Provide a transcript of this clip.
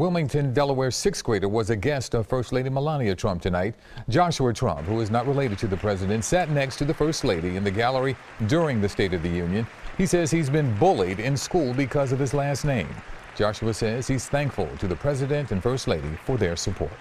Wilmington, Delaware sixth grader was a guest of First Lady Melania Trump tonight. Joshua Trump, who is not related to the president, sat next to the First Lady in the gallery during the State of the Union. He says he's been bullied in school because of his last name. Joshua says he's thankful to the president and First Lady for their support.